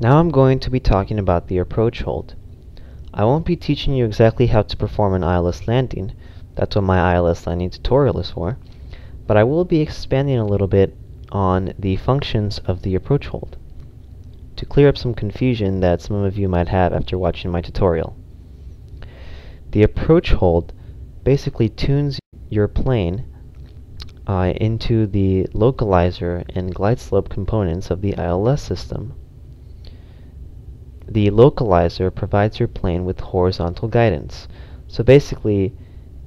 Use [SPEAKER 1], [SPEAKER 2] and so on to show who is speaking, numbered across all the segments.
[SPEAKER 1] Now I'm going to be talking about the approach hold. I won't be teaching you exactly how to perform an ILS landing, that's what my ILS landing tutorial is for, but I will be expanding a little bit on the functions of the approach hold to clear up some confusion that some of you might have after watching my tutorial. The approach hold basically tunes your plane uh, into the localizer and glide slope components of the ILS system. The localizer provides your plane with horizontal guidance. So basically,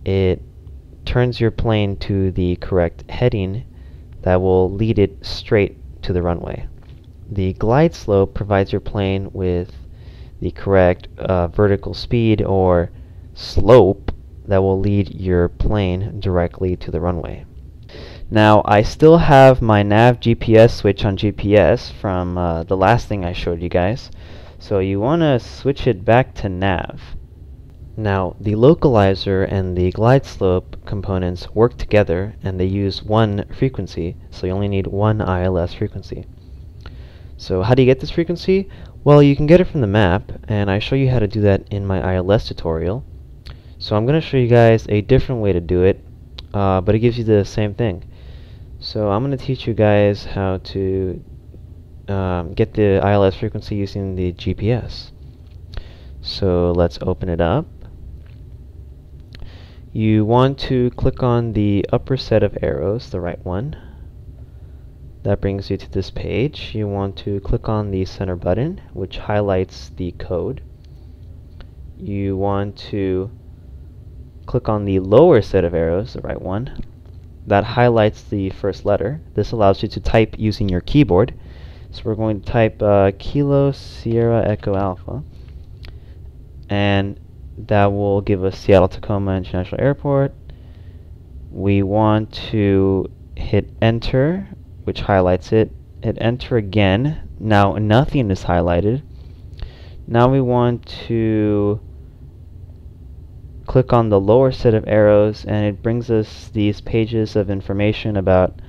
[SPEAKER 1] it turns your plane to the correct heading that will lead it straight to the runway. The glide slope provides your plane with the correct uh, vertical speed or slope that will lead your plane directly to the runway. Now I still have my nav GPS switch on GPS from uh, the last thing I showed you guys. So you want to switch it back to nav. Now, the localizer and the glide slope components work together and they use one frequency, so you only need one ILS frequency. So how do you get this frequency? Well, you can get it from the map, and I show you how to do that in my ILS tutorial. So I'm going to show you guys a different way to do it, uh, but it gives you the same thing. So I'm going to teach you guys how to um, get the ILS frequency using the GPS. So let's open it up. You want to click on the upper set of arrows, the right one. That brings you to this page. You want to click on the center button, which highlights the code. You want to click on the lower set of arrows, the right one. That highlights the first letter. This allows you to type using your keyboard. So we're going to type uh, Kilo Sierra Echo Alpha. And that will give us Seattle Tacoma International Airport. We want to hit enter, which highlights it. Hit enter again. Now nothing is highlighted. Now we want to click on the lower set of arrows and it brings us these pages of information about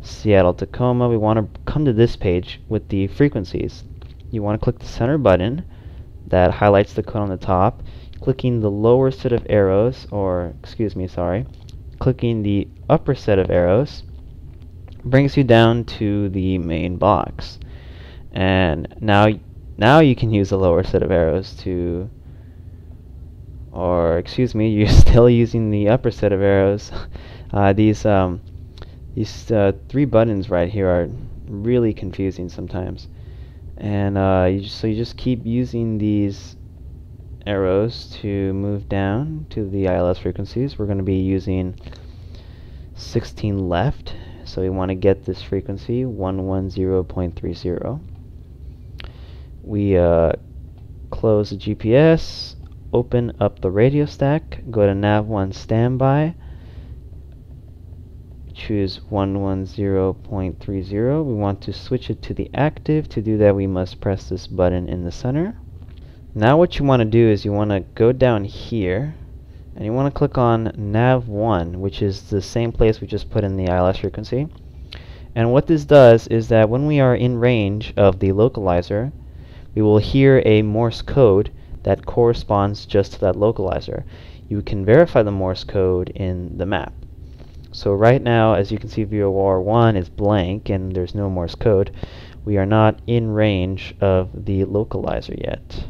[SPEAKER 1] Seattle Tacoma, we want to come to this page with the frequencies. You want to click the center button that highlights the code on the top, clicking the lower set of arrows, or excuse me, sorry, clicking the upper set of arrows brings you down to the main box. And now now you can use the lower set of arrows to or excuse me, you're still using the upper set of arrows. Uh, these um, these uh, three buttons right here are really confusing sometimes. And uh, you just, so you just keep using these arrows to move down to the ILS frequencies. We're going to be using 16 left. So we want to get this frequency 110.30. We uh, close the GPS, open up the radio stack, go to nav1 standby, choose 110.30. We want to switch it to the active. To do that, we must press this button in the center. Now what you want to do is you want to go down here and you want to click on nav1 which is the same place we just put in the ILS frequency and what this does is that when we are in range of the localizer we will hear a Morse code that corresponds just to that localizer. You can verify the Morse code in the map. So right now, as you can see, VOR1 is blank and there's no Morse code. We are not in range of the localizer yet.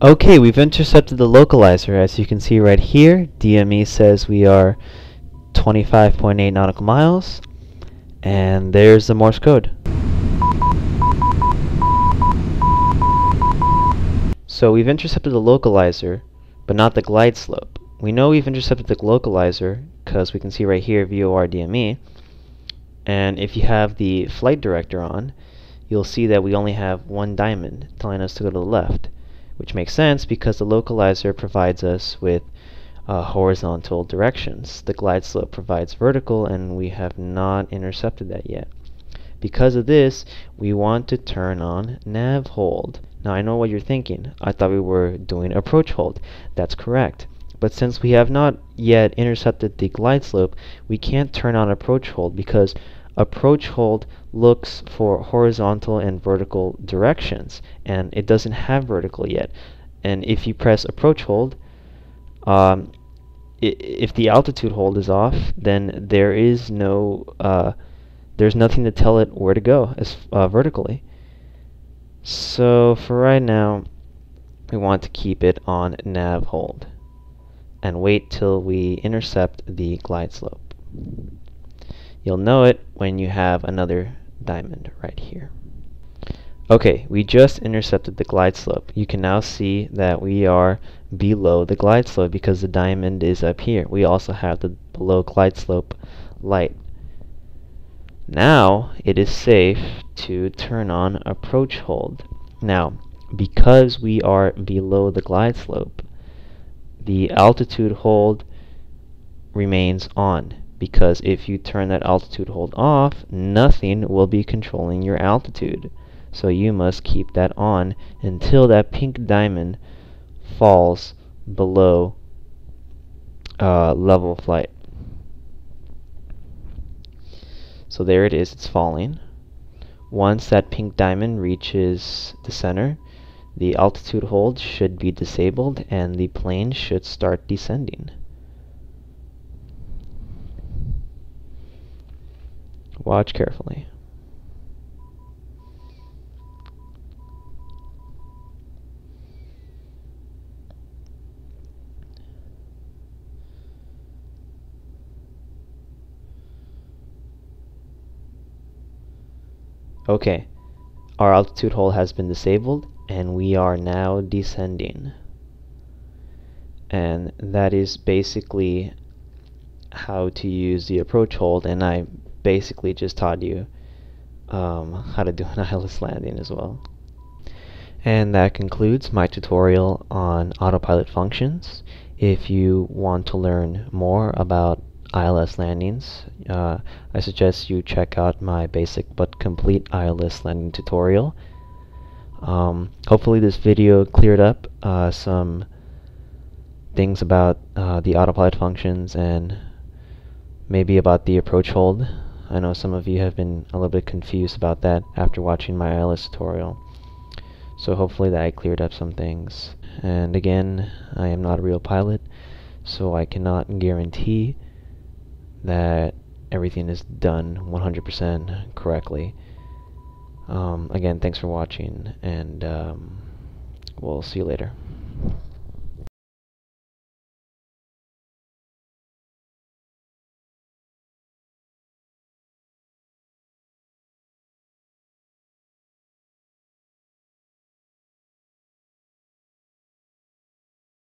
[SPEAKER 1] Okay, we've intercepted the localizer. As you can see right here, DME says we are 25.8 nautical miles. And there's the Morse code. So we've intercepted the localizer, but not the glide slope. We know we've intercepted the localizer because we can see right here VOR DME. And if you have the flight director on, you'll see that we only have one diamond telling us to go to the left, which makes sense because the localizer provides us with uh, horizontal directions. The glide slope provides vertical, and we have not intercepted that yet. Because of this, we want to turn on nav hold. Now I know what you're thinking. I thought we were doing approach hold. That's correct. But since we have not yet intercepted the glide slope, we can't turn on approach hold because approach hold looks for horizontal and vertical directions, and it doesn't have vertical yet. And if you press approach hold, um, if the altitude hold is off, then there is no, uh, there's nothing to tell it where to go as uh, vertically. So for right now, we want to keep it on nav hold and wait till we intercept the glide slope. You'll know it when you have another diamond right here. Okay, we just intercepted the glide slope. You can now see that we are below the glide slope because the diamond is up here. We also have the below glide slope light. Now it is safe to turn on approach hold. Now, because we are below the glide slope, the altitude hold remains on because if you turn that altitude hold off, nothing will be controlling your altitude. So you must keep that on until that pink diamond falls below uh, level flight. So there it is, it's falling. Once that pink diamond reaches the center, the altitude hold should be disabled and the plane should start descending. Watch carefully. Okay, our altitude hold has been disabled and we are now descending. And that is basically how to use the approach hold and I basically just taught you um, how to do an ILS landing as well. And that concludes my tutorial on autopilot functions. If you want to learn more about ILS landings, uh, I suggest you check out my basic but complete ILS landing tutorial. Um, hopefully this video cleared up uh, some things about uh, the autopilot functions and maybe about the approach hold. I know some of you have been a little bit confused about that after watching my ILS tutorial. So hopefully that I cleared up some things. And again, I am not a real pilot, so I cannot guarantee that everything is done 100% correctly. Um, again, thanks for watching, and um, we'll see you later.